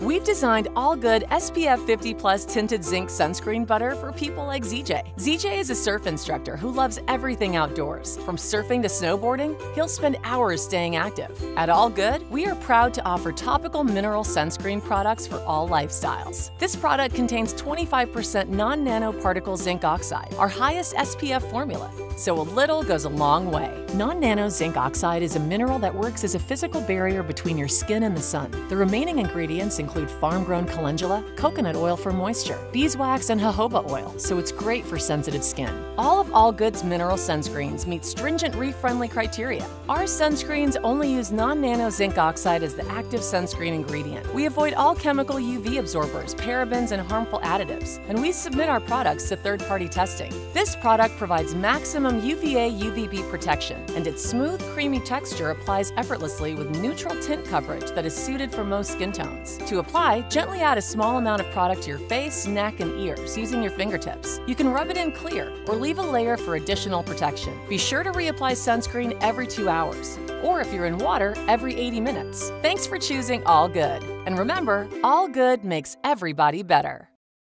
We've designed all good SPF 50 plus tinted zinc sunscreen butter for people like ZJ. ZJ is a surf instructor who loves everything outdoors. From surfing to snowboarding, he'll spend hours staying active. At All Good, we are proud to offer topical mineral sunscreen products for all lifestyles. This product contains 25% non nanoparticle zinc oxide, our highest SPF formula. So a little goes a long way. Non nano zinc oxide is a mineral that works as a physical barrier between your skin and the sun. The remaining ingredients include farm grown calendula, coconut oil for moisture, beeswax, and jojoba oil, so it's great for sensitive skin. All of All Good's mineral sunscreens meet stringent reef friendly criteria. Our sunscreens only use non nano zinc oxide as the active sunscreen ingredient. We avoid all chemical UV absorbers, parabens, and harmful additives, and we submit our products to third party testing. This product provides maximum UVA UVB protection, and its smooth, creamy texture applies effortlessly with neutral tint coverage that is suited for most skin tones. To apply, gently add a small amount of product to your face, neck, and ears using your fingertips. You can rub it in clear or leave a layer for additional protection. Be sure to reapply sunscreen every two hours, or if you're in water, every 80 minutes. Thanks for choosing All Good. And remember, All Good makes everybody better.